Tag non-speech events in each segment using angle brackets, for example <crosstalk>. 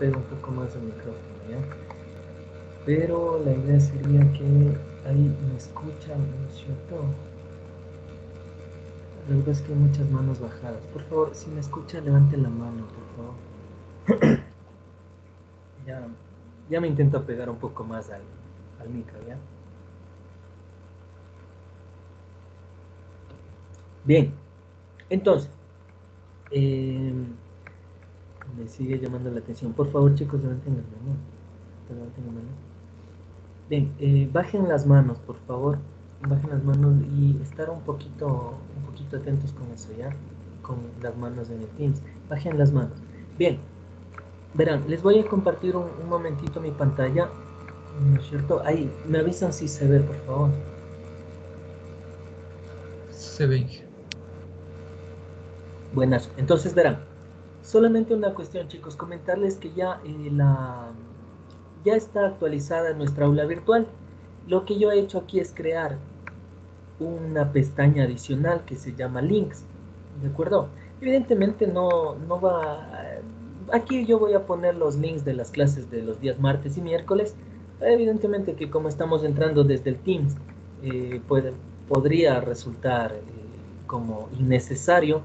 pega un poco más el micrófono, ¿ya? Pero la idea sería que ahí me escuchan, ¿no cierto? La verdad es que hay muchas manos bajadas. Por favor, si me escucha, levante la mano, por favor. <coughs> ya, ya me intento pegar un poco más al, al micro, ¿ya? Bien, entonces, eh, me sigue llamando la atención. Por favor, chicos, levanten las manos. Levanten las manos. Bien, eh, bajen las manos, por favor. Bajen las manos y estar un poquito, un poquito atentos con eso, ¿ya? Con las manos en el Teams. Bajen las manos. Bien, verán, les voy a compartir un, un momentito mi pantalla. ¿No es cierto? Ahí, me avisan si se ve, por favor. Se ve. Buenas, entonces verán, solamente una cuestión chicos, comentarles que ya, eh, la, ya está actualizada nuestra aula virtual. Lo que yo he hecho aquí es crear una pestaña adicional que se llama links, ¿de acuerdo? Evidentemente no, no va, aquí yo voy a poner los links de las clases de los días martes y miércoles, evidentemente que como estamos entrando desde el Teams, eh, puede, podría resultar eh, como innecesario,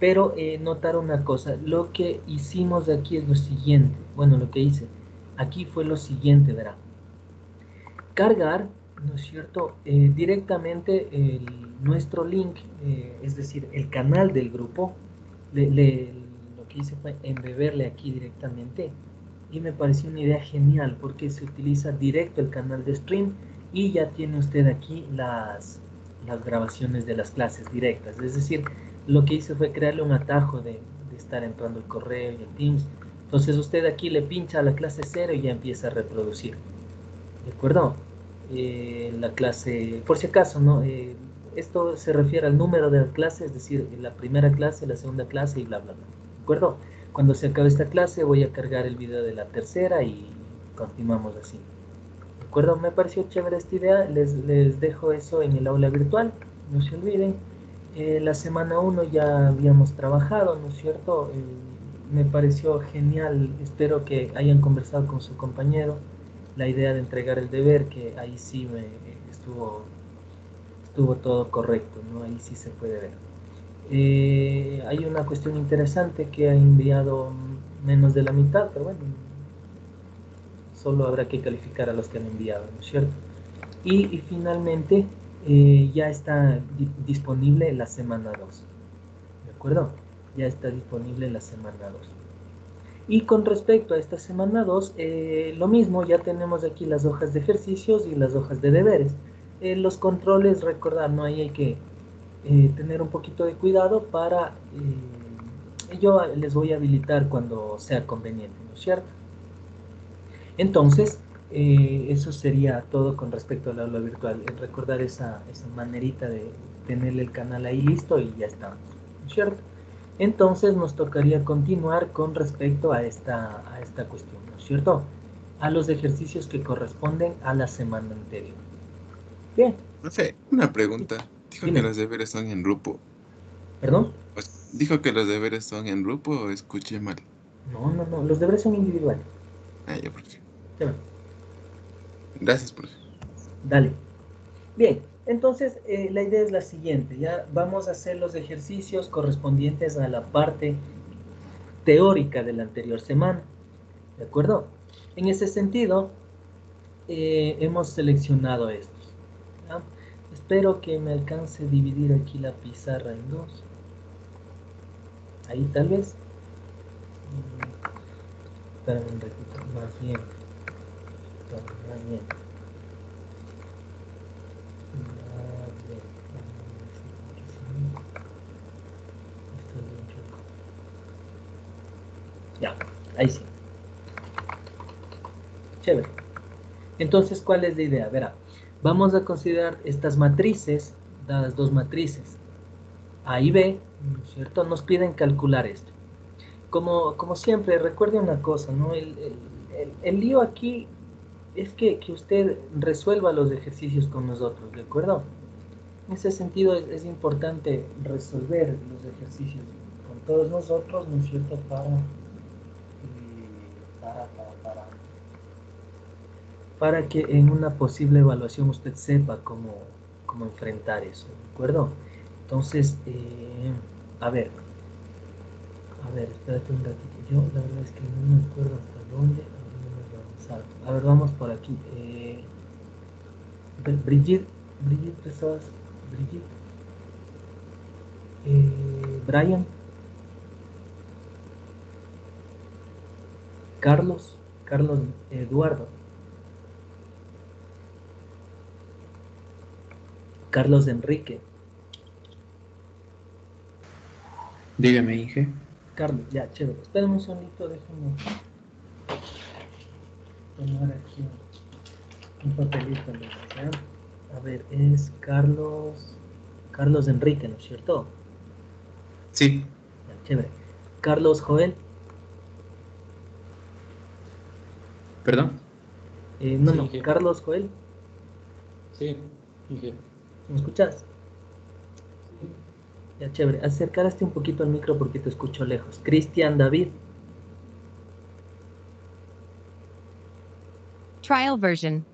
pero eh, notar una cosa, lo que hicimos de aquí es lo siguiente, bueno, lo que hice, aquí fue lo siguiente, verá. Cargar, ¿no es cierto?, eh, directamente el, nuestro link, eh, es decir, el canal del grupo, lo que hice fue embeberle aquí directamente, y me pareció una idea genial, porque se utiliza directo el canal de stream, y ya tiene usted aquí las, las grabaciones de las clases directas, es decir, lo que hice fue crearle un atajo de, de, estar entrando el correo y el Teams. Entonces usted aquí le pincha a la clase 0 y ya empieza a reproducir. ¿De acuerdo? Eh, la clase, por si acaso, ¿no? Eh, esto se refiere al número de la clase, es decir, la primera clase, la segunda clase y bla, bla, bla. ¿De acuerdo? Cuando se acabe esta clase voy a cargar el video de la tercera y continuamos así. ¿De acuerdo? Me pareció chévere esta idea. Les, les dejo eso en el aula virtual. No se olviden. Eh, la semana 1 ya habíamos trabajado, ¿no es cierto? Eh, me pareció genial, espero que hayan conversado con su compañero, la idea de entregar el deber, que ahí sí me estuvo, todo correcto, ¿no? Ahí sí se puede ver. Eh, hay una cuestión interesante que ha enviado menos de la mitad, pero bueno, solo habrá que calificar a los que han enviado, ¿no es cierto? Y finalmente, eh, ya está di disponible la semana 2. ¿De acuerdo? Ya está disponible la semana 2. Y con respecto a esta semana 2, eh, lo mismo, ya tenemos aquí las hojas de ejercicios y las hojas de deberes. Eh, los controles, recordar, no ahí hay que eh, tener un poquito de cuidado para... yo les voy a habilitar cuando sea conveniente, ¿no es cierto? Entonces, eh, eso sería todo con respecto al aula virtual. Recordar esa, esa manerita de tener el canal ahí listo y ya estamos, ¿cierto? Entonces nos tocaría continuar con respecto a esta, a esta cuestión, ¿no es cierto? A los ejercicios que corresponden a la semana anterior. Bien. No sé, una pregunta. Dijo Dime. que los deberes son en grupo. ¿Perdón? Pues, ¿Dijo que los deberes son en grupo o escuché mal? No, no, no, los deberes son individuales. Ah, ya, por qué. Sí. Gracias, profe. Dale. Bien, entonces eh, la idea es la siguiente. Ya vamos a hacer los ejercicios correspondientes a la parte teórica de la anterior semana. ¿De acuerdo? En ese sentido, eh, hemos seleccionado estos. Espero que me alcance a dividir aquí la pizarra en dos. Ahí tal vez. Espérame un más bien. Ya, ahí sí. Chévere. Entonces, ¿cuál es la idea? Verá, vamos a considerar estas matrices, dadas dos matrices, A y B, ¿no es cierto? Nos piden calcular esto. Como, como siempre, recuerde una cosa, ¿no? El, el, el lío aquí es que, que, usted resuelva los ejercicios con nosotros, ¿de acuerdo? En ese sentido es, importante resolver los ejercicios con todos nosotros, ¿no es cierto? Para para, que en una posible evaluación usted sepa cómo, cómo enfrentar eso, ¿de acuerdo? Entonces, eh, a ver, a ver, espérate un ratito. Yo la verdad es que no me acuerdo hasta dónde A ver, vamos por aquí. Eh, Brigitte, Brigitte, Brigitte. Eh, Brian. Carlos, Carlos Eduardo. Carlos Enrique. Dígame, Inge. Carlos, ya, chévere. Espérame un sonito, déjame tomar aquí un papelito. A ver, es Carlos, Carlos Enrique, ¿no es cierto? Sí. Ya, chévere. Carlos Joel. ¿Perdón? Eh, no, no, Carlos Joel. Sí, ¿Me escuchas? Ya, chévere. Acércate un poquito al micro porque te escucho lejos. Cristian David. Trial version.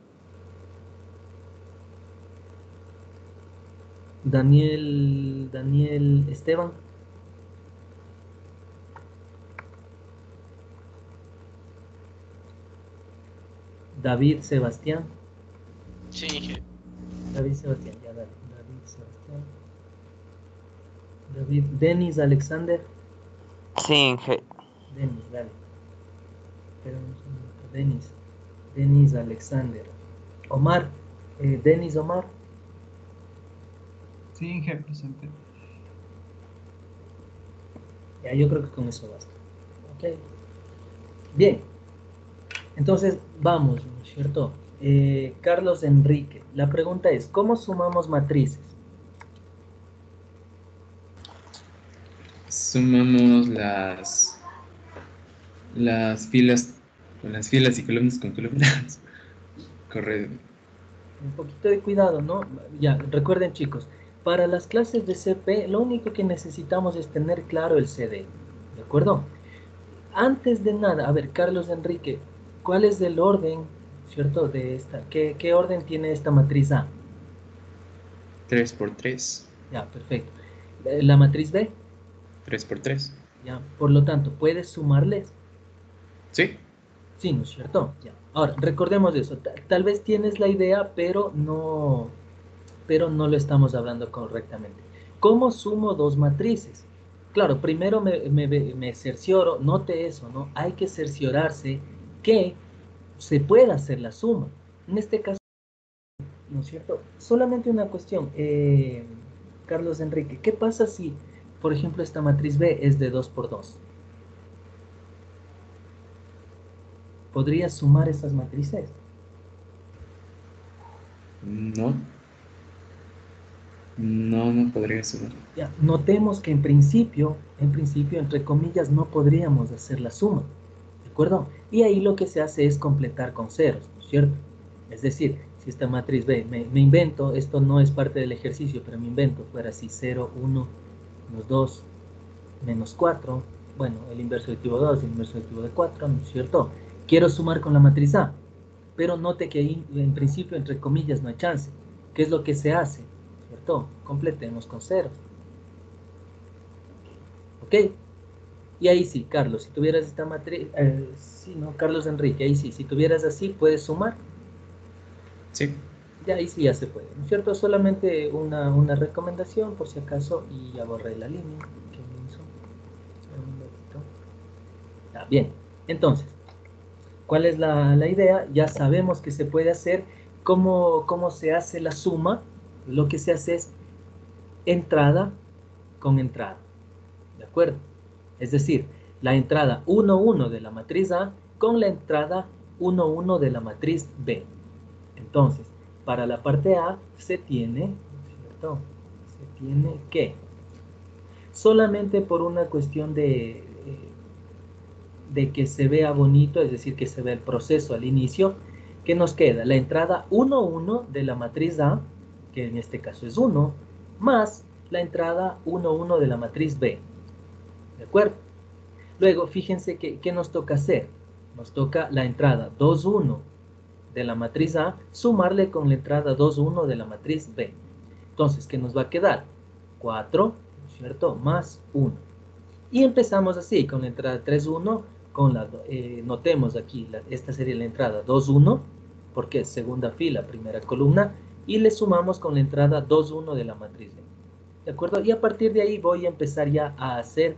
Daniel, Daniel Esteban. David Sebastián. Sí, David Sebastián, ya dale. David Sebastián. David, Denis Alexander. Sí, Inge. Denis, dale. Denis. Denis Alexander. Omar. Eh, Denis Omar. Sí, Inge, presente. Ya, yo creo que con eso basta. Ok. Bien. Entonces, vamos, ¿no es cierto? Eh, Carlos Enrique, la pregunta es, ¿cómo sumamos matrices? Sumamos las las filas con las filas y columnas con columnas. <laughs> Correcto. Un poquito de cuidado, ¿no? Ya, recuerden chicos, para las clases de CP lo único que necesitamos es tener claro el CD, ¿de acuerdo? Antes de nada, a ver, Carlos Enrique, ¿cuál es el orden ¿cierto? De esta. ¿Qué, orden tiene esta matriz A? 3 por 3. Ya, perfecto. ¿La matriz B? 3 por 3. Ya, por lo tanto, ¿puedes sumarles? Sí. Sí, ¿no es cierto? Ahora, recordemos eso. Tal, vez tienes la idea, pero no, pero no lo estamos hablando correctamente. ¿Cómo sumo dos matrices? Claro, primero me, me, cercioro, note eso, ¿no? Hay que cerciorarse que se puede hacer la suma. En este caso, ¿no es cierto? Solamente una cuestión, eh, Carlos Enrique, ¿qué pasa si, por ejemplo, esta matriz B es de 2 por 2? ¿Podrías sumar esas matrices? No. No, no podría sumar. Ya, notemos que en principio, en principio, entre comillas, no podríamos hacer la suma. ¿De acuerdo? Y ahí lo que se hace es completar con ceros, ¿no es cierto? Es decir, si esta matriz B, me, invento, esto no es parte del ejercicio, pero me invento, fuera así 0, 1, menos 2, menos 4, bueno, el inverso de tipo 2, el inverso de tipo de 4, ¿no es cierto? Quiero sumar con la matriz A, pero note que ahí, en principio, entre comillas, no hay chance. ¿Qué es lo que se hace? ¿Cierto? Completemos con ceros. ¿Ok? Y ahí sí, Carlos, si tuvieras esta matriz, eh, sí, ¿no? Carlos Enrique, ahí sí, si tuvieras así, puedes sumar. Sí. Ya ahí sí ya se puede, ¿no es cierto? Solamente una, una recomendación, por si acaso, y ya borré la línea. bien, entonces, ¿cuál es la, la, idea? Ya sabemos que se puede hacer, ¿cómo, cómo se hace la suma? Lo que se hace es entrada con entrada, ¿de acuerdo? Es decir, la entrada 1, 1 de la matriz A con la entrada 1, 1 de la matriz B. Entonces, para la parte A se tiene. Se tiene que, solamente por una cuestión de, eh, de que se vea bonito, es decir, que se vea el proceso al inicio, ¿qué nos queda? La entrada 1, 1 de la matriz A, que en este caso es 1, más la entrada 1, 1 de la matriz B. ¿De acuerdo? Luego, fíjense que, qué nos toca hacer. nos toca la entrada 2, 1 de la matriz A, sumarle con la entrada 2, 1 de la matriz B. Entonces, ¿qué nos va a quedar? 4, ¿cierto? Más 1. Y empezamos así, con la entrada 3, 1, eh, notemos aquí, esta sería la entrada 2, 1, porque es segunda fila, primera columna, y le sumamos con la entrada 2, 1 de la matriz. ¿De acuerdo? Y a partir de ahí voy a empezar ya a hacer,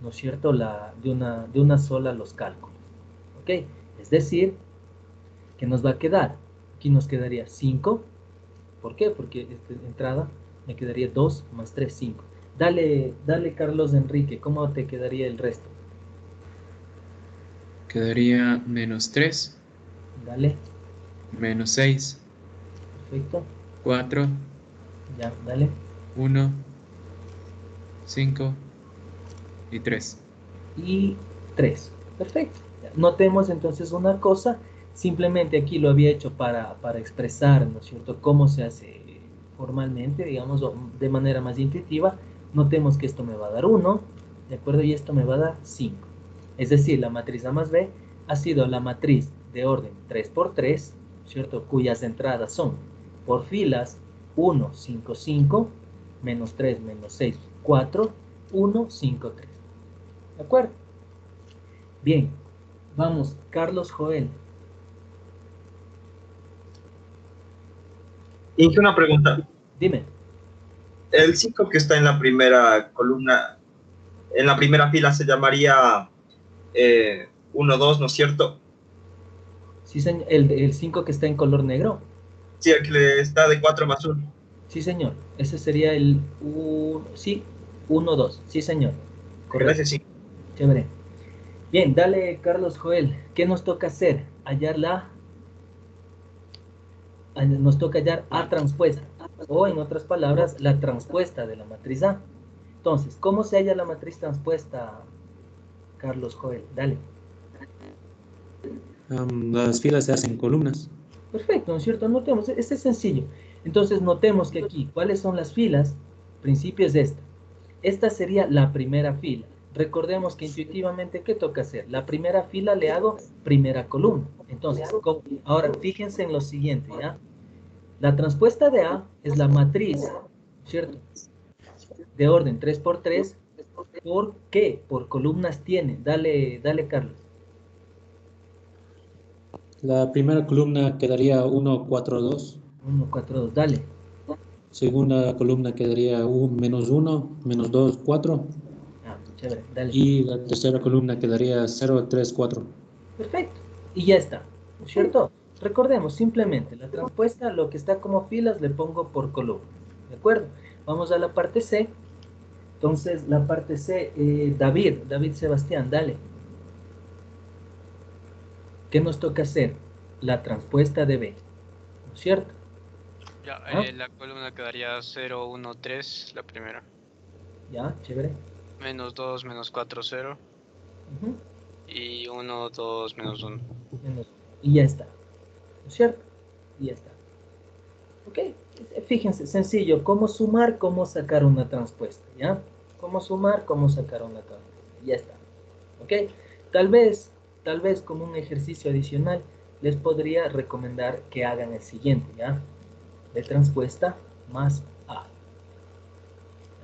¿no es cierto?, la, de, una, de una sola los cálculos. ¿Ok? Es decir, ¿qué nos va a quedar? Aquí nos quedaría 5. ¿Por qué? Porque esta entrada me quedaría 2 más 3, 5. Dale, dale Carlos Enrique, ¿cómo te quedaría el resto? Quedaría menos 3. Dale. Menos 6. Perfecto. 4. Ya, dale. 1. 5 y 3. Y 3. Perfecto. Notemos entonces una cosa, simplemente aquí lo había hecho para, para expresar, ¿no es cierto?, cómo se hace formalmente, digamos, de manera más intuitiva. Notemos que esto me va a dar 1, ¿de acuerdo? Y esto me va a dar 5. Es decir, la matriz A más B ha sido la matriz de orden 3 por 3, ¿cierto? Cuyas entradas son por filas 1, 5, 5, menos 3, menos 6, 4, 1, 5, 3. ¿De acuerdo? Bien, vamos, Carlos Joel. Inge, una pregunta. Dime. El 5 que está en la primera columna, en la primera fila se llamaría 1, eh, 2, ¿no es cierto? Sí, señor. El 5 que está en color negro. Sí, el que está de 4 más 1. Sí, señor. Ese sería el 1. Sí, 1, 2. Sí, señor. Correcto. Gracias, sí. Chévere. Bien, dale, Carlos Joel. ¿Qué nos toca hacer? Hallar la... Nos toca hallar A transpuesta. O, en otras palabras, la transpuesta de la matriz A. Entonces, ¿cómo se halla la matriz transpuesta, Carlos Joel? Dale. las filas se hacen columnas. Perfecto, ¿no es cierto? Notemos, este es sencillo. Entonces, notemos que aquí, ¿cuáles son las filas? Principio es esta. Esta sería la primera fila. Recordemos que intuitivamente, ¿qué toca hacer? La primera fila le hago primera columna. Entonces, ahora fíjense en lo siguiente, ¿ya? La transpuesta de A es la matriz, ¿cierto? De orden 3x3. ¿Por qué? Por columnas tiene. Dale, dale, Carlos. La primera columna quedaría 1, 4, 2. 1, 4, 2, dale. Segunda columna quedaría un menos 1, menos 2, 4. Ah, chévere, dale. Y la tercera columna quedaría 0, 3, 4. Perfecto. Y ya está, ¿no es cierto? Recordemos, simplemente, la transpuesta, lo que está como filas, le pongo por columna. ¿De acuerdo? Vamos a la parte C. Entonces, la parte C, eh, David, David Sebastián, dale. ¿Qué nos toca hacer? La transpuesta de B, ¿no es cierto? Ya, ¿Ah? eh, la columna quedaría 0, 1, 3, la primera. Ya, chévere. Menos 2, menos 4, 0. Y 1, 2, menos 1. Y ya está. ¿No es cierto? Y ya está. Ok, fíjense, sencillo, cómo sumar, cómo sacar una transpuesta, ¿ya? Cómo sumar, cómo sacar una transpuesta, ya está. Ok, tal vez, tal vez como un ejercicio adicional, les podría recomendar que hagan el siguiente, ¿ya? de transpuesta más A.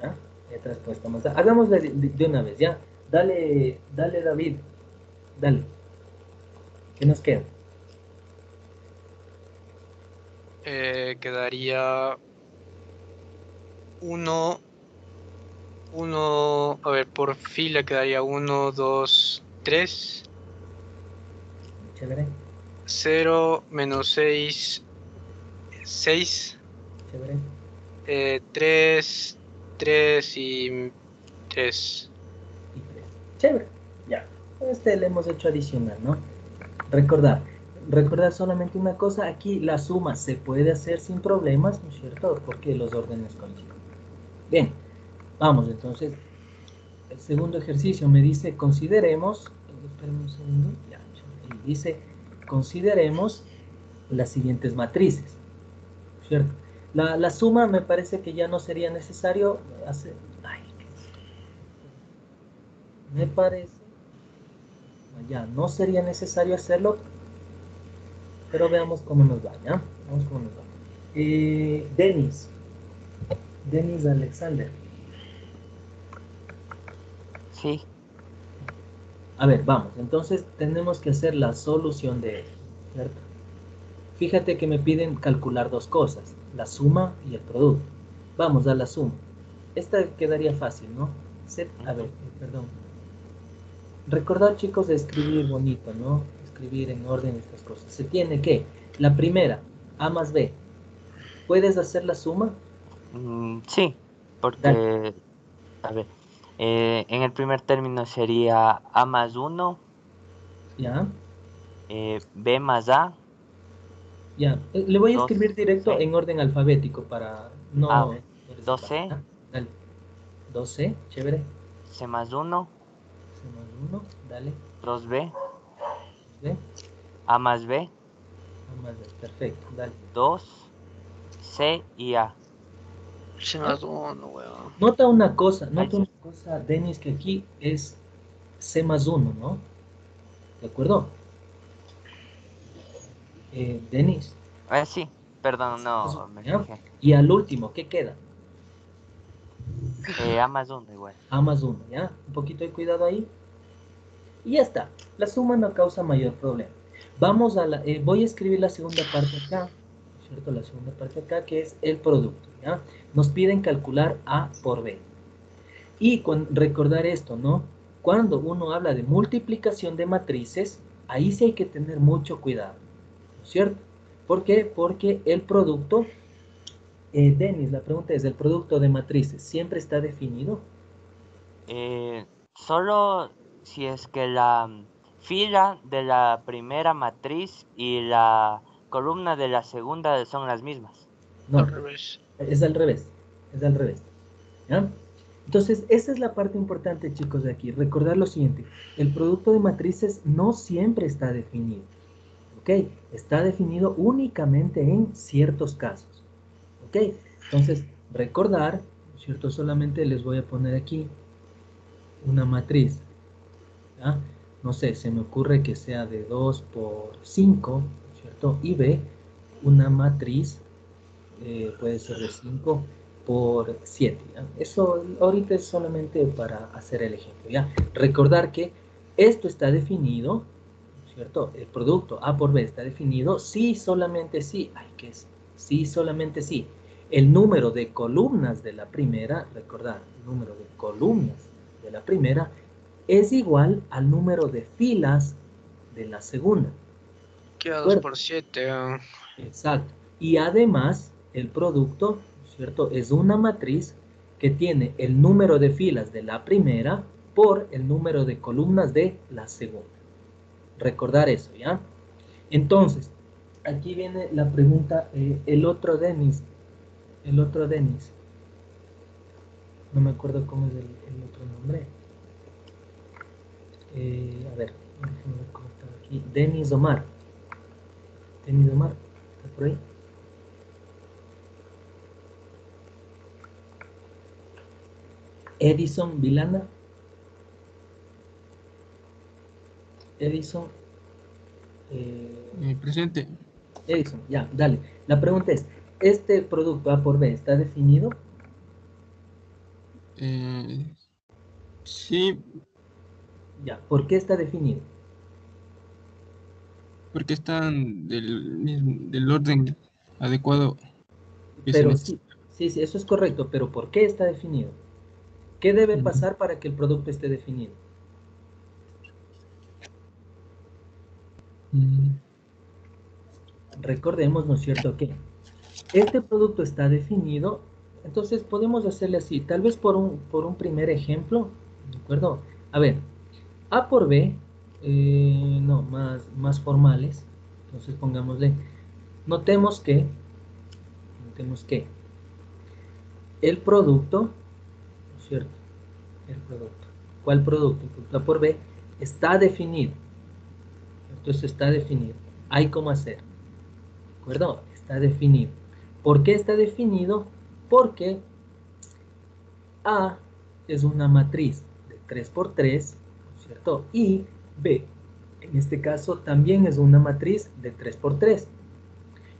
¿Ya? De transpuesta más A. Hagamos de, de, una vez, ¿ya? Dale, dale David. Dale. ¿Qué nos queda? Eh, quedaría uno, uno, a ver, por fila quedaría uno, dos, tres. Chévere. 0 menos 6 6. Eh, 3, 3 y 3. Chévere, ya. Este le hemos hecho adicional, ¿no? Recordar, recordar solamente una cosa, aquí la suma se puede hacer sin problemas, ¿no es cierto? Porque los órdenes coinciden. Bien, vamos entonces. El segundo ejercicio me dice, consideremos, esperen un segundo, ya, dice, consideremos las siguientes matrices. ¿cierto? La, la, suma me parece que ya no sería necesario hacer... Ay, me parece... Ya, no sería necesario hacerlo, pero veamos cómo nos va, ¿ya? Vamos cómo nos va. Eh, Denis. Denis Alexander. Sí. A ver, vamos. Entonces tenemos que hacer la solución de esto, ¿cierto? Fíjate que me piden calcular dos cosas, la suma y el producto. Vamos a la suma. Esta quedaría fácil, ¿no? a ver, perdón. Recordar, chicos, de escribir bonito, ¿no? Escribir en orden estas cosas. Se tiene que, la primera, A más B. ¿Puedes hacer la suma? Mm, sí, porque, a ver, eh, en el primer término sería A más 1. Ya. Eh, B más A. Ya, eh, le voy a escribir directo en orden alfabético para no... A, 12. 12, chévere. C más 1. C más 1, dale. 2B. B. A más B. A más B, perfecto, dale. 2, C y A. C más 1, weón. Nota una cosa, nota una cosa, Denis, que aquí es C más 1, ¿no? ¿De acuerdo? Eh, Denis. Eh, sí, perdón, no. Me y al último, ¿qué queda? Eh, A más 1 igual. A más 1, ¿ya? Un poquito de cuidado ahí. Y ya está. La suma no causa mayor problema. Vamos a la... Eh, voy a escribir la segunda parte acá. ¿Cierto? La segunda parte acá que es el producto, ¿ya? Nos piden calcular A por B. Y con, recordar esto, ¿no? Cuando uno habla de multiplicación de matrices, ahí sí hay que tener mucho cuidado. ¿Cierto? ¿Por qué? Porque el producto eh, Denis, la pregunta es, ¿el producto de matrices siempre está definido? Eh, solo si es que la fila de la primera matriz y la columna de la segunda son las mismas. No, al revés. Es al revés, es al revés. ¿Ya? Entonces, esa es la parte importante, chicos, de aquí. Recordar lo siguiente, el producto de matrices no siempre está definido. ¿Ok? Está definido únicamente en ciertos casos. Entonces, recordar, ¿cierto? Solamente les voy a poner aquí una matriz. No sé, se me ocurre que sea de 2 por 5, ¿cierto? Y B, una matriz eh, puede ser de 5 por 7. Eso ahorita es solamente para hacer el ejemplo. ¿ya? Recordar que esto está definido, ¿cierto? El producto A por B está definido sí, solamente sí. Ay, ¿qué es? Sí, solamente sí el número de columnas de la primera, recordar, número de columnas de la primera es igual al número de filas de la segunda. Queda 2 por 7. Ah. Exacto. Y además, el producto, ¿cierto? Es una matriz que tiene el número de filas de la primera por el número de columnas de la segunda. Recordar eso, ¿ya? Entonces, aquí viene la pregunta, eh, el otro Denis, el otro Denis. No me acuerdo cómo es el, otro nombre. Eh, a ver, déjenme ver cómo aquí. Denis Omar. Denis Omar, ¿está por ahí? Edison Vilana. Edison. Eh, presente. Edison, ya, dale. La pregunta es, ¿Este producto A por B está definido? Eh, sí. Ya, ¿por qué está definido? Porque están del, del orden adecuado. Pero sí, sí, sí, eso es correcto, pero ¿por qué está definido? ¿Qué debe pasar para que el producto esté definido? Mm. Recordemos, ¿no es cierto? Que este producto está definido, entonces podemos hacerle así, tal vez por un, por un primer ejemplo, ¿de acuerdo? A ver, A por B, eh, no, más, más formales, entonces pongámosle, notemos que, notemos que, el producto, ¿cierto? El producto. ¿Cuál producto? El producto A por B está definido. Entonces está definido. Hay cómo hacer. ¿De acuerdo? Está definido. ¿Por qué está definido? Porque A es una matriz de 3 por 3, ¿cierto? Y B En este caso también es una matriz de 3 por 3.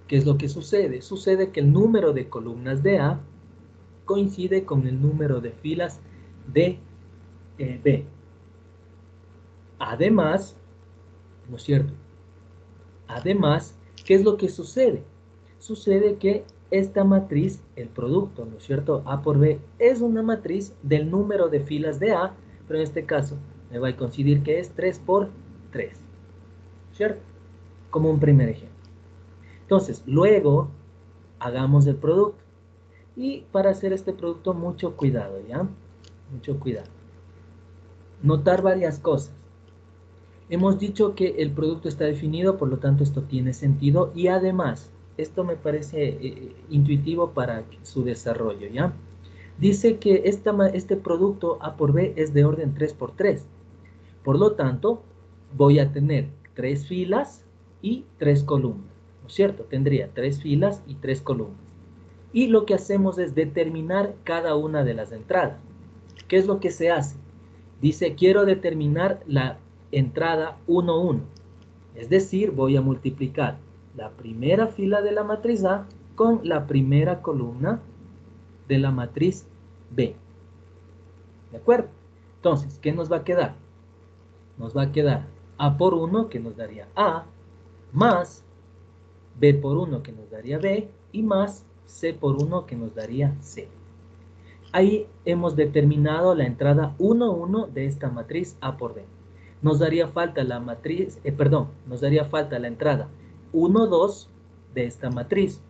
¿Qué es lo que sucede? Sucede que el número de columnas de A coincide con el número de filas de eh, B. Además, ¿no es cierto? Además, ¿qué es lo que sucede? Sucede que esta matriz, el producto, ¿no es cierto? A por B es una matriz del número de filas de A, pero en este caso me va a coincidir que es 3 por 3, ¿cierto? Como un primer ejemplo. Entonces, luego hagamos el producto. Y para hacer este producto, mucho cuidado, ¿ya? Mucho cuidado. Notar varias cosas. Hemos dicho que el producto está definido, por lo tanto esto tiene sentido y además, esto me parece eh, intuitivo para su desarrollo, ¿ya? Dice que este producto A por B es de orden 3 por 3. Por lo tanto, voy a tener tres filas y tres columnas, ¿no es cierto? Tendría tres filas y tres columnas. Y lo que hacemos es determinar cada una de las entradas. ¿Qué es lo que se hace? Dice, quiero determinar la entrada 1, 1. Es decir, voy a multiplicar la primera fila de la matriz A con la primera columna de la matriz B. ¿De acuerdo? Entonces, ¿qué nos va a quedar? Nos va a quedar A por 1, que nos daría A, más B por 1, que nos daría B, y más C por 1, que nos daría C. Ahí hemos determinado la entrada 1, 1 de esta matriz A por B nos daría falta la matriz, eh, perdón, nos daría falta la entrada 1, 2 de esta matriz.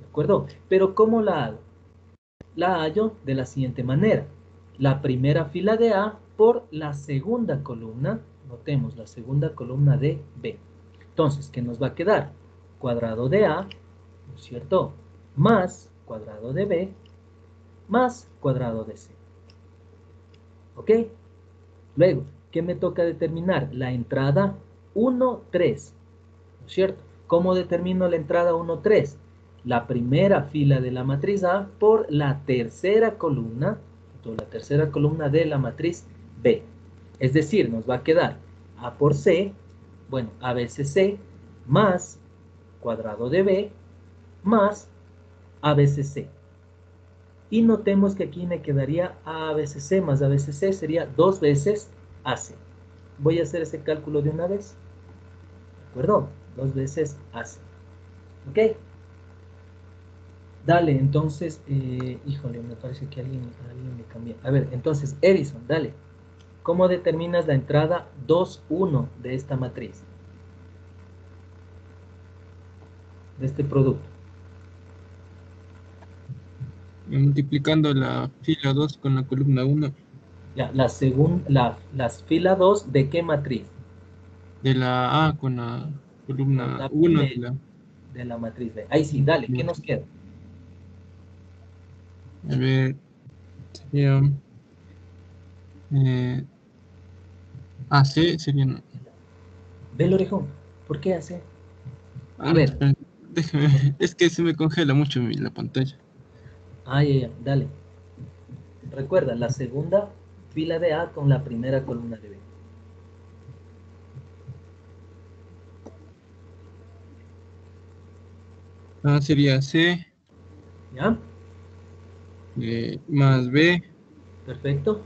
¿De acuerdo? Pero ¿cómo la hago? La hallo de la siguiente manera. La primera fila de A por la segunda columna, notemos la segunda columna de B. Entonces, ¿qué nos va a quedar? Cuadrado de A, ¿no es cierto? Más cuadrado de B, más cuadrado de C. ¿Ok? Luego, ¿qué me toca determinar? La entrada 1, 3, ¿no es cierto? ¿Cómo determino la entrada 1, 3? La primera fila de la matriz A por la tercera columna, la tercera columna de la matriz B. Es decir, nos va a quedar A por C, bueno, A veces C, más cuadrado de B, más A veces C. Y notemos que aquí me quedaría A veces C más A veces C sería dos veces hace. Voy a hacer ese cálculo de una vez. ¿De acuerdo? Dos veces hace. ¿Ok? Dale, entonces, eh, híjole, me parece que alguien, alguien me cambió. A ver, entonces, Edison, dale. ¿Cómo determinas la entrada 2, 1 de esta matriz? De este producto. Multiplicando la fila 2 con la columna 1 la, segunda, la, las fila 2, ¿de qué matriz? De la A con la columna 1 de la... de la matriz B. Ahí sí, dale, ¿qué nos queda? A ver, sería... Eh, AC sería... Ve el orejón, ¿por qué AC? A ver. Déjame, es que se me congela mucho la pantalla. Ah, ya, ya, dale. Recuerda, la segunda fila de A con la primera columna de B. A sería C. ¿Ya? Eh, más B. Perfecto.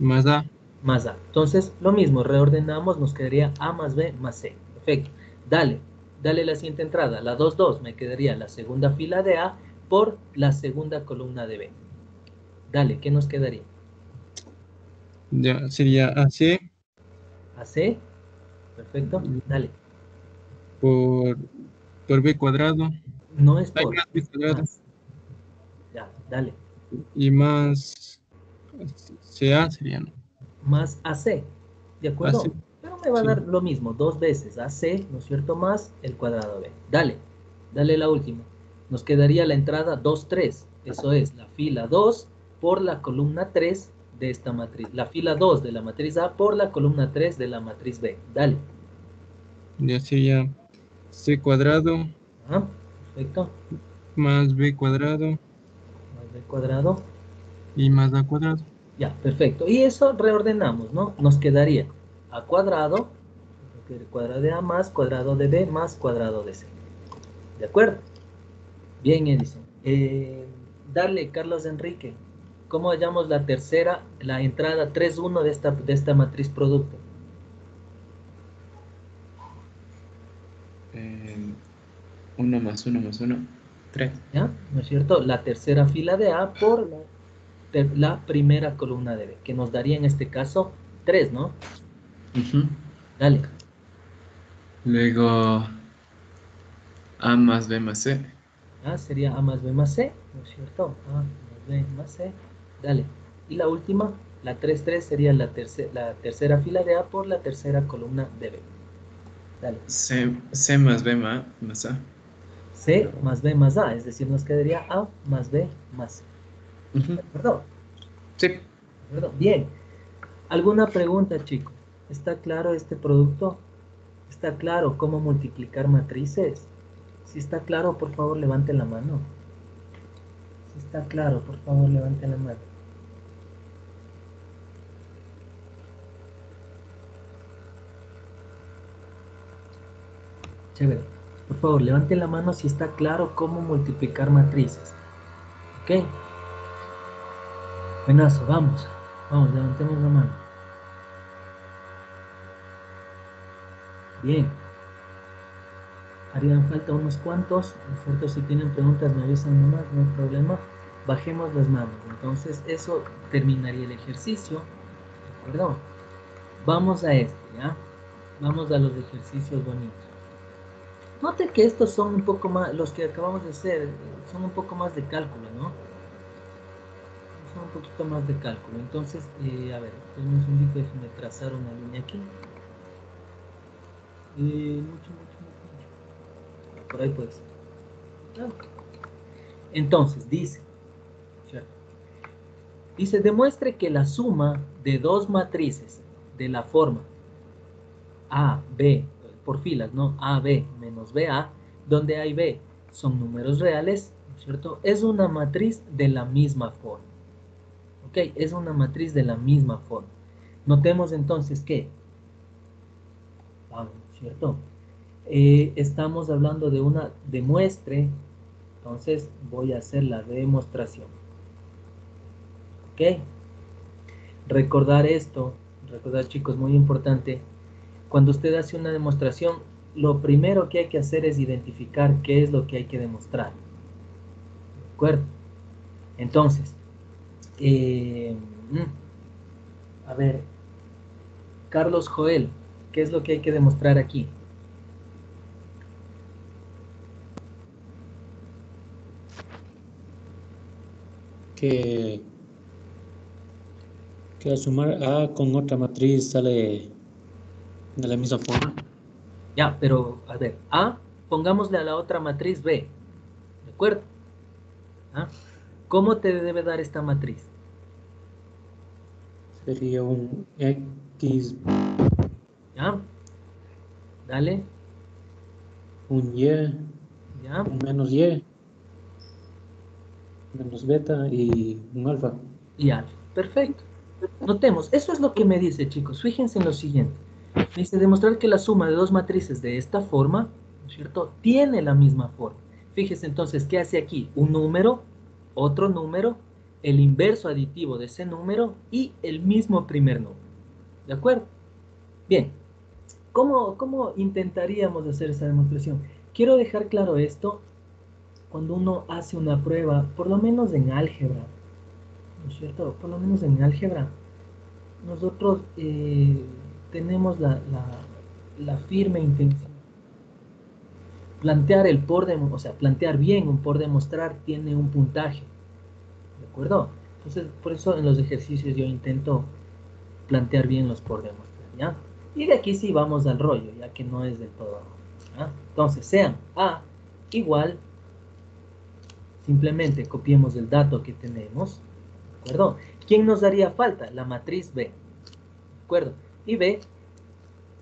Más A. Más A. Entonces, lo mismo, reordenamos, nos quedaría A más B más C. Perfecto. Dale, dale la siguiente entrada, la 2, 2, me quedaría la segunda fila de A por la segunda columna de B. Dale, ¿qué nos quedaría? Ya, sería AC. AC. Perfecto. Dale. Por, por B cuadrado. No es por. B cuadrado. Ya, dale. Y más CA sería, ¿no? Más AC. ¿De acuerdo? Pero me va a dar lo mismo, dos veces AC, ¿no es cierto? Más el cuadrado B. Dale. Dale la última. Nos quedaría la entrada 2, 3. Eso es la fila 2 por la columna 3 de esta matriz, la fila 2 de la matriz A por la columna 3 de la matriz B. Dale. Ya sería C cuadrado. perfecto. Más B cuadrado. Más B cuadrado. Y más A cuadrado. Ya, perfecto. Y eso reordenamos, ¿no? Nos quedaría A cuadrado, cuadrado de A más cuadrado de B más cuadrado de C. ¿De acuerdo? Bien, Edison. Eh, darle, Carlos Enrique, ¿cómo hallamos la tercera, la entrada 3-1 de esta, de esta matriz producto? 1 más 1 más 1, 3. ¿Ya? ¿No es cierto? La tercera fila de A por la, primera columna de B, que nos daría en este caso 3, ¿no? Dale. Luego A más B más C. Ah, sería A más B más C, ¿no es cierto? A más B más C. Dale. Y la última, la 3, 3 sería la, la tercera fila de A por la tercera columna de B. Dale. C, C más B más A. C más B más A, es decir, nos quedaría A más B más C. ¿Perdón? Sí. ¿Perdón? Bien. ¿Alguna pregunta, chicos? ¿Está claro este producto? ¿Está claro cómo multiplicar matrices? Si está claro, por favor, levante la mano. Si está claro, por favor, levante la mano. Chévere. Por favor, levante la mano si está claro cómo multiplicar matrices. ¿Ok? Buenazo, vamos. Vamos, levantemos la mano. Bien. Harían falta unos cuantos. Por si tienen preguntas me avisan nomás, no hay problema. Bajemos las manos. Entonces eso terminaría el ejercicio. ¿De acuerdo? Vamos a este, ¿ya? Vamos a los ejercicios bonitos. Note que estos son un poco más, los que acabamos de hacer, son un poco más de cálculo, ¿no? Un poquito más de cálculo. Entonces, eh, a ver, un segundito, déjenme trazar una línea aquí. Eh, mucho, mucho, mucho, Por ahí puede ser. Entonces, dice, dice, demuestre que la suma de dos matrices de la forma A, B, por filas, ¿no? A, B menos BA, donde A y B son números reales, ¿cierto? Es una matriz de la misma forma. Es una matriz de la misma forma. Notemos entonces que, ¿cierto? Eh, estamos hablando de una demuestre, entonces voy a hacer la demostración. ¿Ok? Recordar esto, recordar chicos, muy importante, cuando usted hace una demostración, lo primero que hay que hacer es identificar qué es lo que hay que demostrar. ¿De acuerdo? Entonces, eh, mm, a ver, Carlos Joel, ¿qué es lo que hay que demostrar aquí? Que, que al sumar A con otra matriz sale de la misma forma. Ya, pero a ver, A, pongámosle a la otra matriz B. ¿De acuerdo? ¿Ah? ¿Cómo te debe dar esta matriz? Sería un X. ¿Ya? Dale. Un Y. ¿Ya? Un menos Y. Menos beta y un alfa. Y alfa. Perfecto. Notemos, eso es lo que me dice, chicos. Fíjense en lo siguiente. Me dice demostrar que la suma de dos matrices de esta forma, ¿no es cierto?, tiene la misma forma. Fíjese entonces, ¿qué hace aquí? Un número, otro número, el inverso aditivo de ese número y el mismo primer número. ¿De acuerdo? Bien, ¿cómo, cómo intentaríamos hacer esa demostración? Quiero dejar claro esto cuando uno hace una prueba, por lo menos en álgebra, ¿no es cierto? Por lo menos en álgebra, nosotros eh, tenemos la, firme intención. Plantear el por, de, o sea, plantear bien un por demostrar tiene un puntaje. ¿De acuerdo? Entonces, por eso en los ejercicios yo intento plantear bien los por demostrar, ¿ya? Y de aquí sí vamos al rollo, ya que no es del todo. Entonces, sean A igual, simplemente copiemos el dato que tenemos, ¿de acuerdo? ¿Quién nos daría falta? La matriz B, ¿de acuerdo? y B,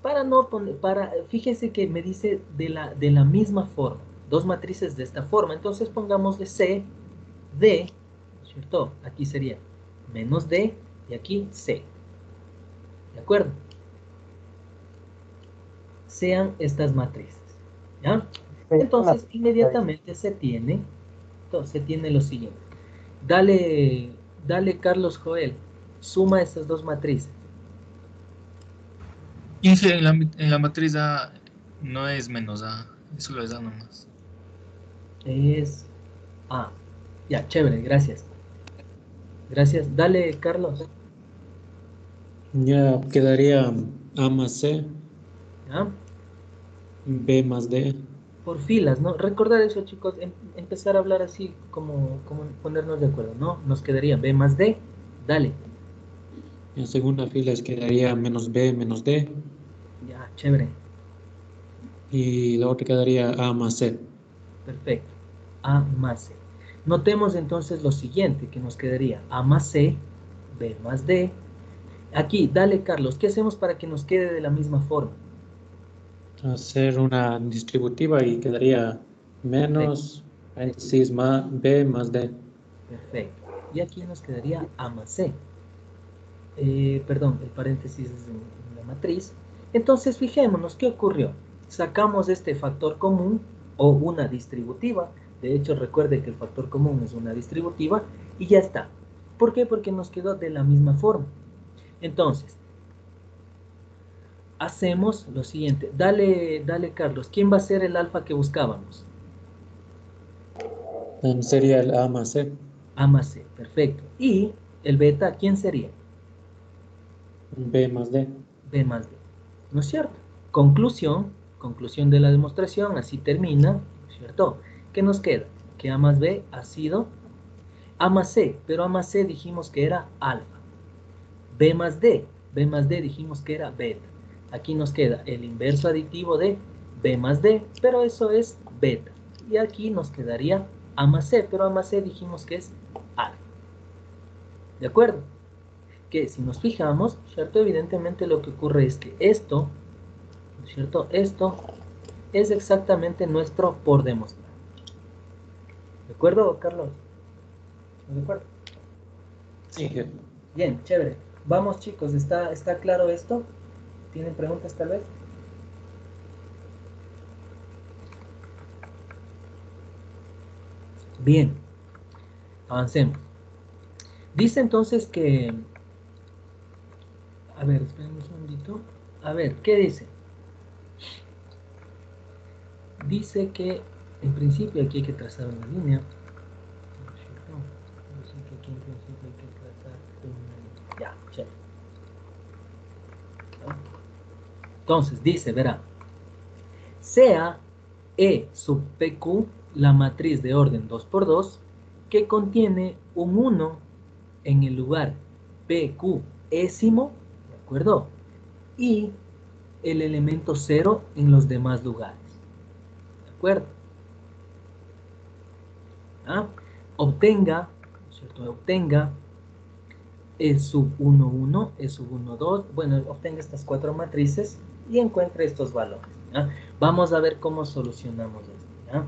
para no poner, para, fíjese que me dice de la, de la misma forma, dos matrices de esta forma, entonces pongamos de C, D, ¿cierto? Aquí sería menos D y aquí C. ¿De acuerdo? sean estas matrices. ¿ya? Entonces, inmediatamente se tiene, entonces, se tiene lo siguiente. Dale, dale Carlos Joel, suma estas dos matrices. 15 en la, en la matriz A no es menos A, eso lo es A nomás. Es A. Ya, chévere, gracias. Gracias. Dale, Carlos. Ya quedaría A más C, ¿Ya? B más D. Por filas, ¿no? Recordar eso, chicos. em- empezar a hablar así, como, como ponernos de acuerdo, ¿no? Nos quedaría B más D. Dale. En segunda fila quedaría menos B menos D. Ya, chévere. Y la otra quedaría A más C. Perfecto. A más C. Notemos entonces lo siguiente, que nos quedaría A más C, B más D. Aquí, dale, Carlos. ¿Qué hacemos para que nos quede de la misma forma? Hacer una distributiva y quedaría menos paréntesis más B más D. Perfecto. Y aquí nos quedaría A más C. Eh, perdón, el paréntesis es en, en la matriz. Entonces, fijémonos, ¿qué ocurrió? Sacamos este factor común o una distributiva. De hecho, recuerde que el factor común es una distributiva y ya está. ¿Por qué? Porque nos quedó de la misma forma. Entonces, hacemos lo siguiente. Dale, dale, Carlos. ¿Quién va a ser el alfa que buscábamos? Em, Sería el A más C. A más C, perfecto. Y el beta, ¿quién sería? B más D. B más D. ¿No es cierto? Conclusión, conclusión de la demostración, así termina, ¿no es cierto? ¿Qué nos queda? Que A más B ha sido A más C, pero A más C dijimos que era alfa. B más D, B más D dijimos que era beta. Aquí nos queda el inverso aditivo de B más D, pero eso es beta. Y aquí nos quedaría A más C, pero A más C dijimos que es alfa. ¿De acuerdo? Que si nos fijamos, ¿cierto? Evidentemente lo que ocurre es que esto, ¿no es cierto? Esto es exactamente nuestro por demostrar. ¿De acuerdo, Carlos? ¿De acuerdo? Sí. Bien, chévere. Vamos chicos, ¿está, está claro esto? ¿Tienen preguntas tal vez? Bien, avancemos. Dice entonces que a ver, esperen un segundito. A ver, ¿qué dice? Dice que en principio aquí hay que trazar una línea. Dice que aquí en principio hay que trazar una línea. Ya, chévere. Entonces, dice, verá. Sea E sub PQ la matriz de orden 2x2 que contiene un 1 en el lugar PQ ésimo ¿de acuerdo? Y el elemento 0 en los demás lugares, ¿de acuerdo? ¿Ah? Obtenga, ¿no es cierto? Obtenga E sub 1, 1, E sub 1, 2, bueno, obtenga estas cuatro matrices y encuentre estos valores. ¿ya? Vamos a ver cómo solucionamos esto. ¿ya?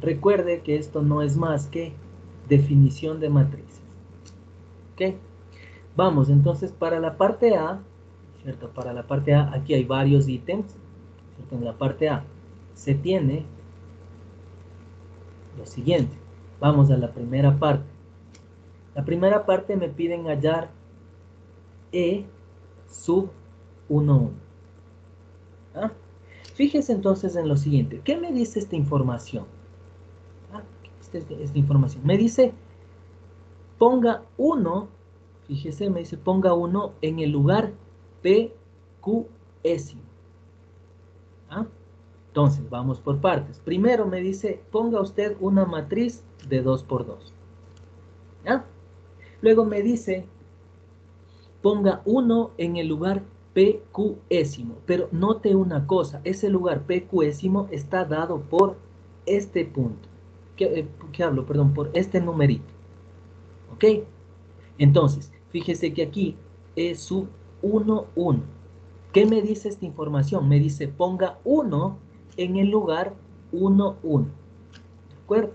Recuerde que esto no es más que definición de matrices. ¿Ok? Vamos, entonces para la parte A, ¿cierto? Para la parte A, aquí hay varios ítems, ¿cierto? En la parte A se tiene lo siguiente. Vamos a la primera parte. La primera parte me piden hallar E sub 1, 1. ¿Ah? Fíjese entonces en lo siguiente. ¿Qué me dice esta información? Ah, esta, esta información. Me dice, ponga 1 Fíjese, me dice ponga 1 en el lugar PQésimo. ¿Ah? Entonces, vamos por partes. Primero me dice, ponga usted una matriz de 2 por 2. ¿Ya? Luego me dice, ponga 1 en el lugar PQésimo. Pero note una cosa, ese lugar PQésimo está dado por este punto. ¿Qué, eh, ¿qué hablo? Perdón, por este numerito. ¿Ok? Entonces, fíjese que aquí es sub 1, 1. ¿Qué me dice esta información? Me dice ponga 1 en el lugar 1, 1. ¿De acuerdo?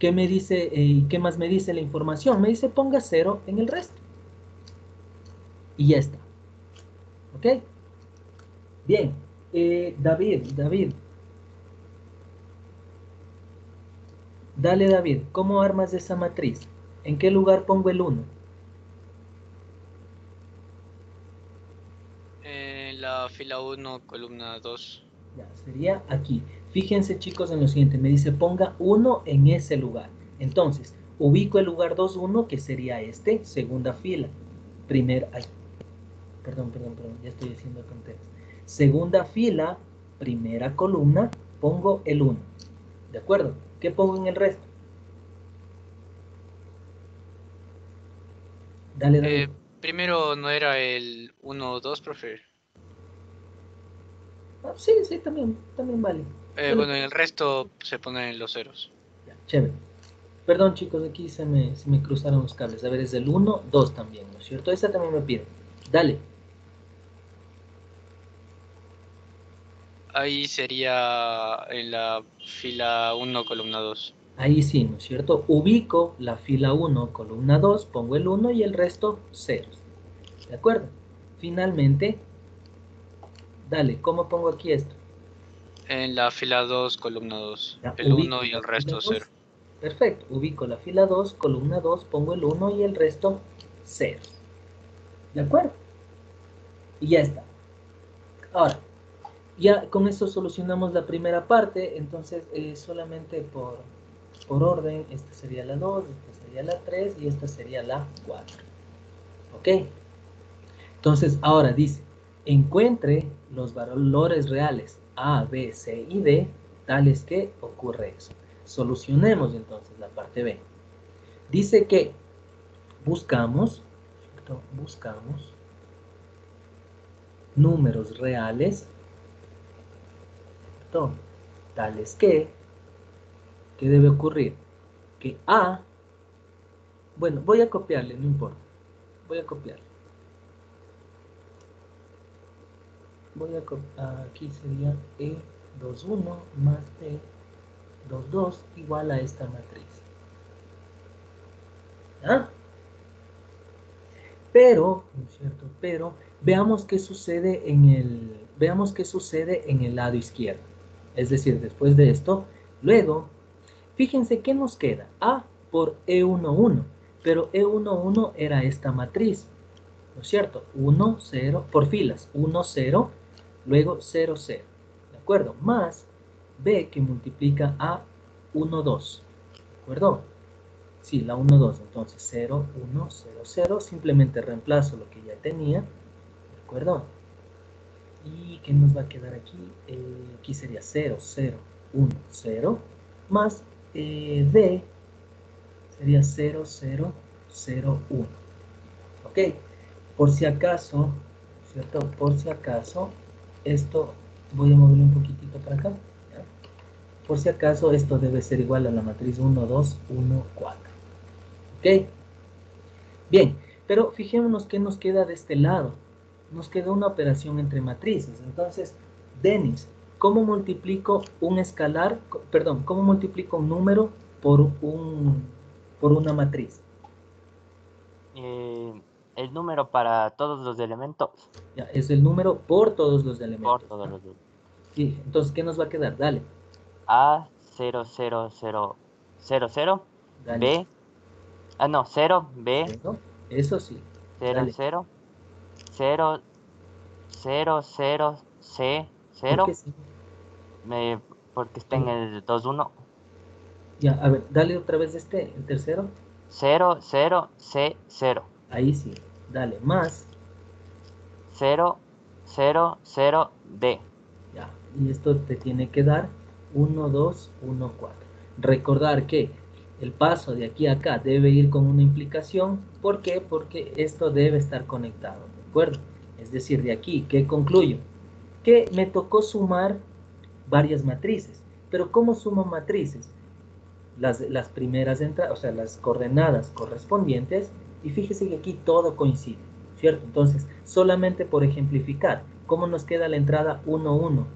¿Qué me dice eh, qué más me dice la información? Me dice ponga 0 en el resto. Y ya está. ¿Ok? Bien, eh, David, David. Dale, David, ¿cómo armas esa matriz? ¿En qué lugar pongo el 1? En la fila 1, columna 2. Ya, sería aquí. Fíjense chicos en lo siguiente, me dice ponga 1 en ese lugar. Entonces, ubico el lugar 2, 1, que sería este, segunda fila. Primer, ay, perdón, perdón, perdón, ya estoy diciendo tonterías. Segunda fila, primera columna, pongo el 1. ¿De acuerdo? ¿Qué pongo en el resto? Dale, dale. Eh, primero no era el 1 o 2, profe. Ah, sí, sí, también, también vale. Eh, bueno, en el resto se ponen los ceros. Ya, chévere. Perdón chicos, aquí se me, se me cruzaron los cables. A ver, es del 1, 2 también, ¿no es cierto? Esta también me pide. Dale. Ahí sería en la fila 1, columna 2. Ahí sí, ¿no es cierto? Ubico la fila 1, columna 2, pongo el 1 y el resto ceros. ¿De acuerdo? Finalmente, dale, ¿cómo pongo aquí esto? En la fila 2, columna 2. Ya, El ubico 1 y el resto fila 0. 2. Perfecto, ubico la fila 2, columna 2, pongo el 1 y el resto ceros. ¿De acuerdo? Y ya está. Ahora, ya con esto solucionamos la primera parte, entonces eh, solamente por, por orden, esta sería la 2, esta sería la 3 y esta sería la 4. ¿Ok? Entonces, ahora dice, encuentre los valores reales A, B, C y D, tales que ocurre eso. Solucionemos entonces la parte B. Dice que buscamos, buscamos números reales, tales que, ¿qué debe ocurrir? Que A, bueno, voy a copiarle, no importa, voy a copiarle. Voy a copiar, aquí sería E21 más D22 igual a esta matriz. ¿Ah? Pero, ¿no es cierto? Pero veamos qué sucede en el veamos qué sucede en el lado izquierdo. Es decir, después de esto, luego fíjense qué nos queda. A por E11, pero E11 era esta matriz. ¿No es cierto? 1 0 por filas, 1 0, luego 0 0. ¿De acuerdo? Más B que multiplica a 1 2. ¿De acuerdo? Sí, la 1, 2, entonces 0, 1, 0, 0, simplemente reemplazo lo que ya tenía, ¿de acuerdo? ¿Y qué nos va a quedar aquí? Eh, aquí sería 0, 0, 1, 0, más eh, D sería 0, 0, 0, 1. ¿Ok? Por si acaso, ¿cierto? Por si acaso, esto, voy a moverlo un poquitito para acá. Por si acaso, esto debe ser igual a la matriz 1, 2, 1, 4. ¿Ok? Bien, pero fijémonos qué nos queda de este lado. Nos queda una operación entre matrices. Entonces, Denis, ¿cómo multiplico un escalar, perdón, cómo multiplico un número por, un, por una matriz? Eh, el número para todos los elementos. Ya, es el número por todos los elementos. Por todos los elementos. Sí, entonces, ¿qué nos va a quedar? Dale. A 0, 0, 0, 0, 0. dale. B. Ah, no, 0, B, Eso, Eso sí. 0, dale. 0. 0, 0, 0, C, ¿Por 0. qué sí? Me, porque está en el 2, 1. Ya, a ver, dale otra vez este, el tercero. 0, 0, C, 0. Ahí sí. Dale, más. 0, 0, 0, D. Ya, y esto te tiene que dar 1, 2, 1, 4. Recordar que el paso de aquí a acá debe ir con una implicación. ¿Por qué? Porque esto debe estar conectado, ¿de acuerdo? Es decir, de aquí, ¿qué concluyo? Que me tocó sumar varias matrices. Pero ¿cómo sumo matrices? Las, las primeras entradas, o sea, las coordenadas correspondientes. Y fíjese que aquí todo coincide, ¿cierto? Entonces, solamente por ejemplificar, ¿cómo nos queda la entrada 1, 1?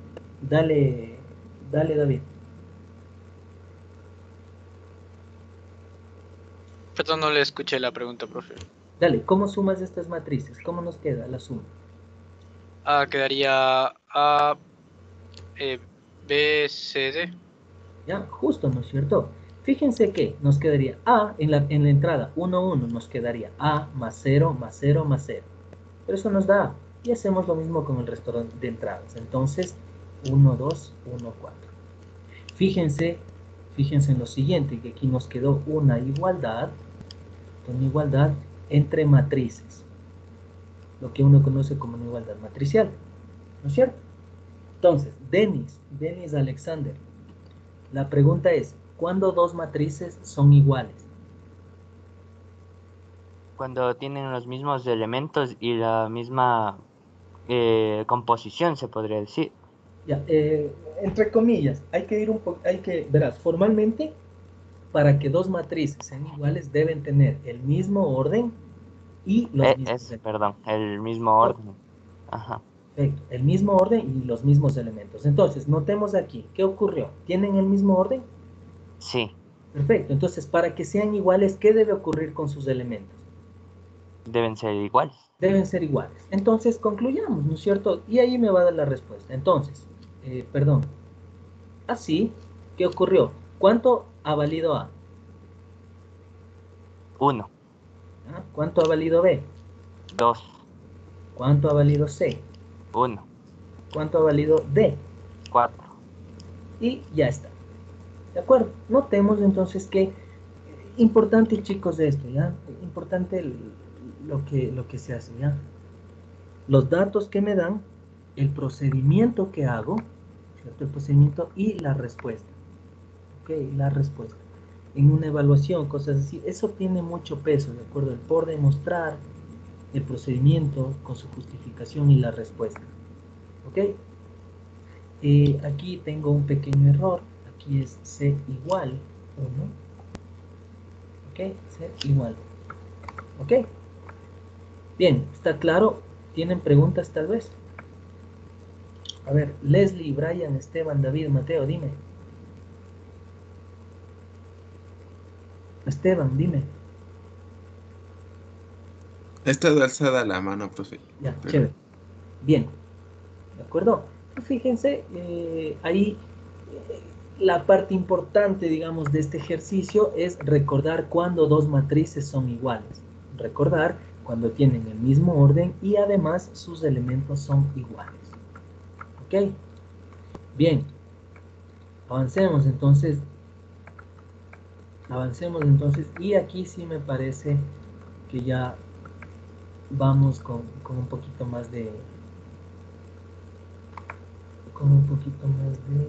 Dale, dale David. Perdón, no le escuché la pregunta, profe. Dale, ¿cómo sumas estas matrices? ¿Cómo nos queda la suma? A quedaría A, eh, B, C, D. Ya, justo, ¿no es cierto? Fíjense que nos quedaría A en la, en la entrada 1, 1, nos quedaría A más 0, más 0, más 0. Pero eso nos da A. Y hacemos lo mismo con el resto de entradas. Entonces, 1, 2, 1, 4. Fíjense, fíjense en lo siguiente, que aquí nos quedó una igualdad, una igualdad entre matrices. Lo que uno conoce como una igualdad matricial. ¿No es cierto? Entonces, Denis, Denis Alexander. La pregunta es, ¿cuándo dos matrices son iguales? Cuando tienen los mismos elementos y la misma eh, composición, se podría decir. Ya, eh, entre comillas, hay que ir un poco, hay que, verás, formalmente, para que dos matrices sean iguales, deben tener el mismo orden y los Eh, mismos es, perdón, el mismo orden. Ajá. Perfecto, el mismo orden y los mismos elementos. Entonces, notemos aquí, ¿qué ocurrió? ¿Tienen el mismo orden? Sí, Perfecto, entonces, para que sean iguales, ¿qué debe ocurrir con sus elementos? deben ser iguales. Deben ser iguales. Entonces, concluyamos, ¿no es cierto? Y ahí me va a dar la respuesta. Entonces, eh, perdón. Así, ¿qué ocurrió? ¿Cuánto ha valido A? Uno, ¿Ah? ¿Cuánto ha valido B? dos, ¿Cuánto ha valido C? uno, ¿Cuánto ha valido D? cuatro. y ya está. ¿De acuerdo? Notemos entonces que, eh, importante chicos esto, ¿ya? Importante lo, que, lo que se hace, ¿ya? Los datos que me dan, el procedimiento que hago, ¿cierto? El procedimiento y la respuesta. Ok, la respuesta. En una evaluación, cosas así, eso tiene mucho peso, ¿de acuerdo? El por demostrar, el procedimiento con su justificación y la respuesta. ¿Ok? Eh, aquí tengo un pequeño error. Aquí es C igual 1. ¿Ok? C igual. ¿Ok? Bien, ¿está claro? ¿Tienen preguntas tal vez? A ver, Leslie, Brian, Esteban, David, Mateo, dime. Esteban, dime. Estado alzada la mano, profe. Ya, Pero- chévere. Bien. ¿De acuerdo? Pues Fíjense, eh, ahí eh, la parte importante, digamos, de este ejercicio es recordar cuando dos matrices son iguales. Recordar cuando tienen el mismo orden y además sus elementos son iguales. ¿Ok? Bien. Avancemos entonces. Avancemos entonces. Y aquí sí me parece que ya vamos con, con un poquito más de con un poquito más de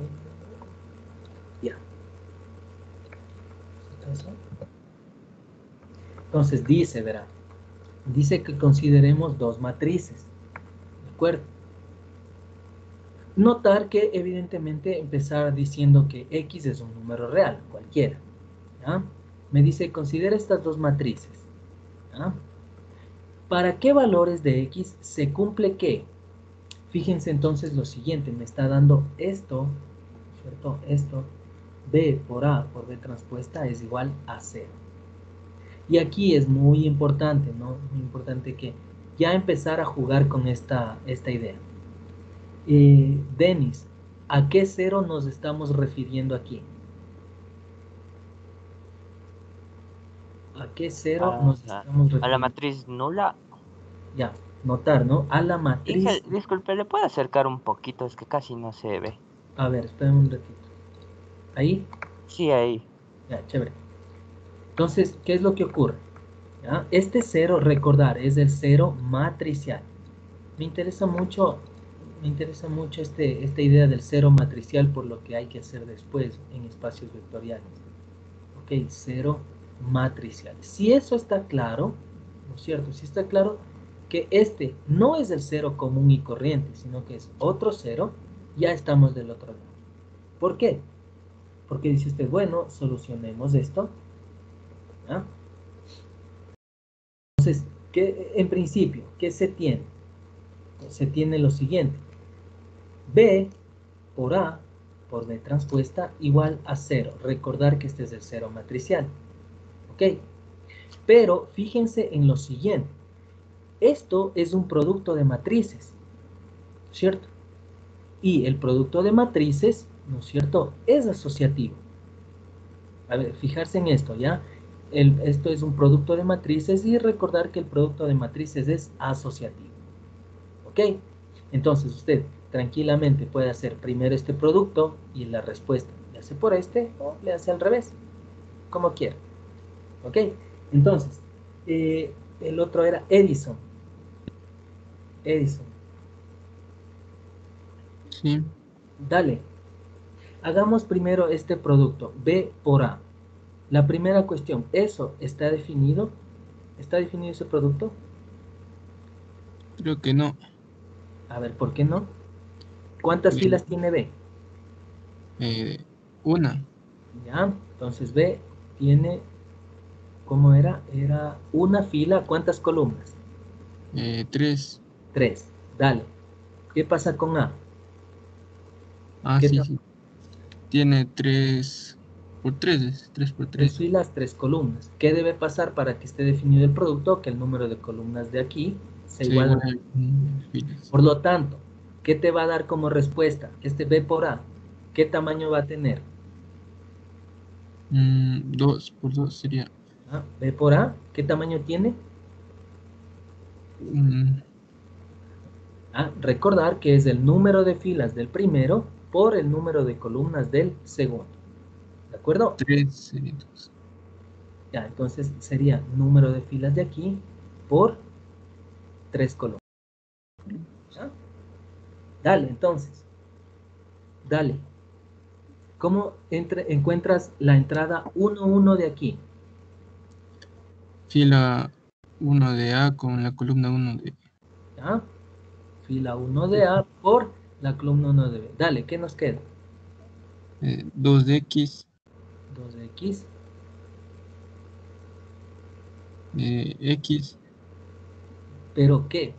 ya Entonces dice verá dice que consideremos dos matrices de acuerdo notar que evidentemente empezar diciendo que x es un número real cualquiera ¿ya? me dice considera estas dos matrices ¿ya? ¿Para qué valores de x se cumple qué? Fíjense entonces lo siguiente, me está dando esto, ¿cierto? Esto, b por a por b transpuesta es igual a 0. Y aquí es muy importante, ¿no? Muy importante que ya empezar a jugar con esta, esta idea. Eh, Denis, ¿a qué cero nos estamos refiriendo aquí? ¿A qué cero Ah, nos a- estamos A refiriendo? la matriz nula. Ya, notar, ¿no? A la matriz. Disculpe, ¿le puede acercar un poquito? Es que casi no se ve. A ver, espérame un ratito. Ahí, Sí, ahí. ya, chévere. Entonces, ¿qué es lo que ocurre? ¿Ya? Este cero, recordar, es el cero matricial. Me interesa mucho, me interesa mucho este, esta idea del cero matricial por lo que hay que hacer después en espacios vectoriales. Ok, cero matricial. Si eso está claro, ¿no es cierto? Si está claro que este no es el cero común y corriente, sino que es otro cero, ya estamos del otro lado. ¿Por qué? Porque dice usted, bueno, solucionemos esto. ¿ya? Entonces, ¿qué, en principio, ¿qué se tiene? Se tiene lo siguiente. B por A por B transpuesta igual a cero. Recordar que este es el cero matricial. ¿Ok? Pero fíjense en lo siguiente. Esto es un producto de matrices. es cierto? Y el producto de matrices, ¿no es cierto?, es asociativo. A ver, fijarse en esto, ¿ya? esto es un producto de matrices y recordar que el producto de matrices es asociativo. ¿Ok? Entonces usted tranquilamente puede hacer primero este producto y la respuesta le hace por este o le hace al revés, como quiera. ¿Ok? Entonces, eh, el otro era Edison. Edison. Sí. Dale. Hagamos primero este producto, B por A. La primera cuestión, ¿eso está definido? ¿Está definido ese producto? Creo que no. A ver, ¿por qué no? ¿Cuántas filas tiene B? Eh, una. Ya, entonces B tiene, ¿cómo era? Era una fila, ¿cuántas columnas? Eh, tres. Tres, dale. ¿Qué pasa con A? Ah, sí, sí. Tiene tres por tres, tres por tres. Tres filas, tres columnas. ¿Qué debe pasar para que esté definido el producto? Que el número de columnas de aquí se iguala Por lo tanto, ¿qué te va a dar como respuesta? Este B por A, ¿qué tamaño va a tener? Mm, dos por dos sería. Ah, B por A, ¿qué tamaño tiene? Mm. Ah, recordar que es el número de filas del primero por el número de columnas del segundo. ¿De acuerdo? Tres Ya, entonces sería número de filas de aquí por tres columnas. Dale, entonces. Dale. ¿Cómo encuentras la entrada 1, 1 de aquí? Fila 1 de A con la columna 1 de ¿Ya? Fila 1 de A por la columna 1 de B. Dale, ¿qué nos queda? 2 eh, de X 2x. Eh, x. ¿Pero qué?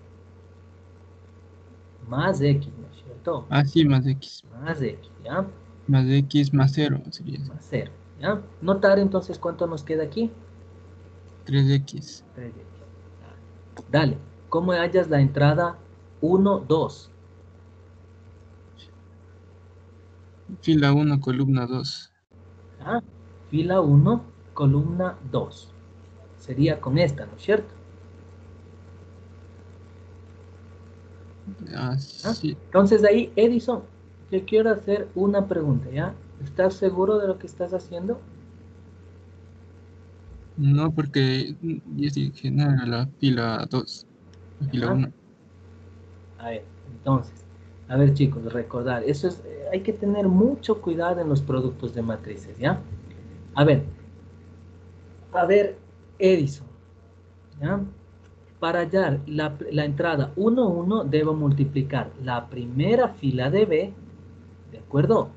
Más x, ¿no es cierto? Ah, sí, más x. Más x, ¿ya? Más x más 0 sería. Más 0, ¿ya? Notar entonces cuánto nos queda aquí. 3x. 3x. Dale, ¿cómo hallas la entrada 1, 2? Fila 1, columna 2. ¿Ah? Fila 1, columna 2. Sería con esta, ¿no es cierto? Ah, ¿Ah? Entonces ahí, Edison, te quiero hacer una pregunta, ¿ya? ¿Estás seguro de lo que estás haciendo? No, porque ya dije, la fila 2, la fila 1. A ver, entonces, a ver chicos, recordar, eso es, eh, hay que tener mucho cuidado en los productos de matrices, ¿ya? A ver, a ver, Edison, ¿ya? Para hallar la, la entrada 1, 1, debo multiplicar la primera fila de B, ¿de acuerdo?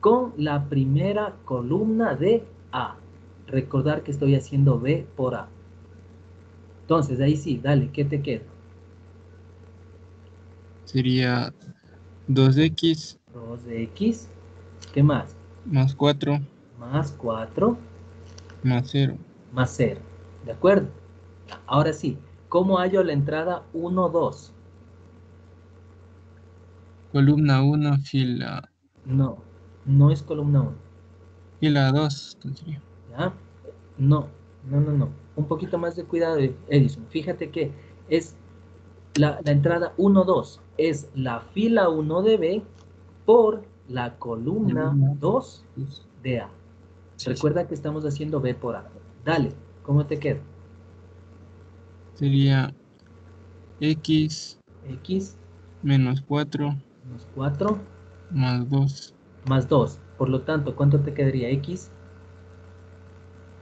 Con la primera columna de A. Recordar que estoy haciendo B por A. Entonces, ahí sí, dale, ¿qué te queda? Sería 2x. 2x. ¿Qué más? Más 4. Más 4. Más 0. Más 0. ¿De acuerdo? Ahora sí, ¿cómo hallo la entrada 1, 2? Columna 1, fila. No, no es columna 1. Fila 2, ¿Ya? No, no, no, no. Un poquito más de cuidado, Edison. Fíjate que es la, la entrada 1, 2 es la fila 1 de B por la columna 2 de A. Recuerda que estamos haciendo B por A. Dale, ¿cómo te queda? Sería X. X. Menos 4. Menos 4. Más 2. Más 2. Por lo tanto, ¿cuánto te quedaría X?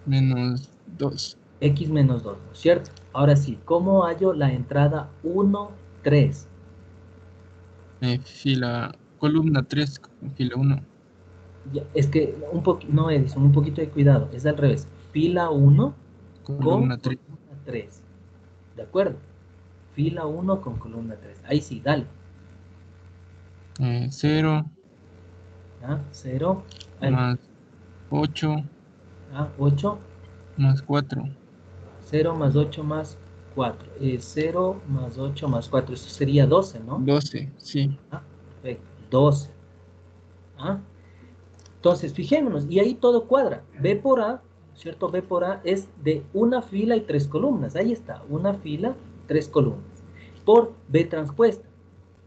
Menos 2. X menos 2, ¿no es cierto? Ahora sí, ¿cómo hallo la entrada 1, 3? Eh, fila, columna 3, fila 1. es que un poquito, no Edison, un poquito de cuidado, es al revés. Fila 1 columna con 3. columna 3. ¿De acuerdo? Fila 1 con columna 3. Ahí sí, dale. 0. Eh, 0. Más 8. Ah, 8. Más 4. 0 más 8 más 4. 0 más 8 más 4. Eso sería 12, ¿no? 12, sí. Ah, perfecto. 12. ¿Ah? Entonces, fijémonos, y ahí todo cuadra. B por A, ¿cierto? B por A es de una fila y tres columnas. Ahí está, una fila, tres columnas. Por B transpuesta.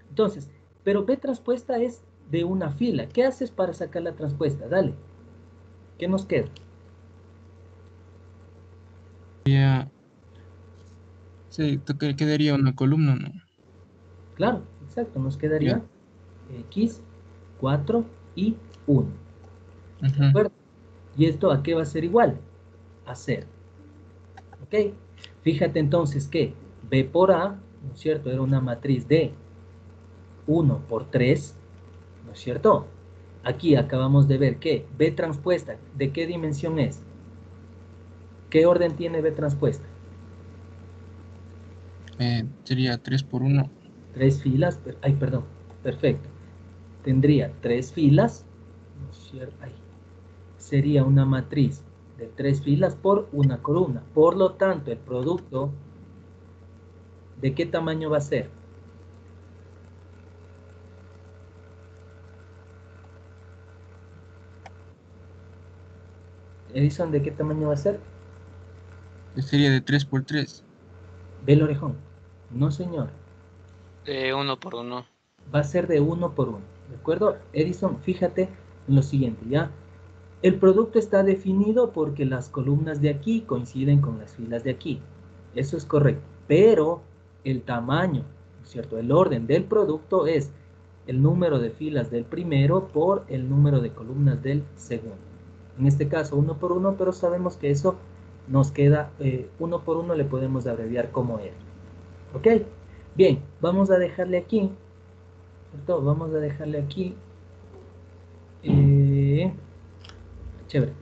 Entonces, pero B transpuesta es de una fila. ¿Qué haces para sacar la transpuesta? Dale. ¿Qué nos queda? Ya. Sí, quedaría una columna, ¿no? Claro, exacto, nos quedaría X, 4 y 1. Ujú. ¿De acuerdo? ¿Y esto a qué va a ser igual? A 0. ¿Ok? Fíjate entonces que B por A, ¿no es cierto? Era una matriz de 1 por 3, ¿no es cierto? Aquí acabamos de ver que B transpuesta, ¿de qué dimensión es? ¿Qué orden tiene B transpuesta? Eh, sería 3 por 1. Tres filas, per- ay, perdón, perfecto. Tendría tres filas. Ay. Sería una matriz de tres filas por una columna. Por lo tanto, el producto, ¿de qué tamaño va a ser? Edison, ¿de qué tamaño va a ser? Sería de 3 por 3. Ve el orejón. No, señor. De uno por uno. va a ser de uno por uno, ¿de acuerdo? Edison, fíjate en lo siguiente, ¿ya? El producto está definido porque las columnas de aquí coinciden con las filas de aquí. Eso es correcto. Pero el tamaño, ¿no es ¿cierto? El orden del producto es el número de filas del primero por el número de columnas del segundo. En este caso, uno por uno, pero sabemos que eso nos queda eh, uno por uno, le podemos abreviar como R. ¿Ok? Bien, vamos a dejarle aquí ¿cierto? Vamos a dejarle aquí. eh, chévere.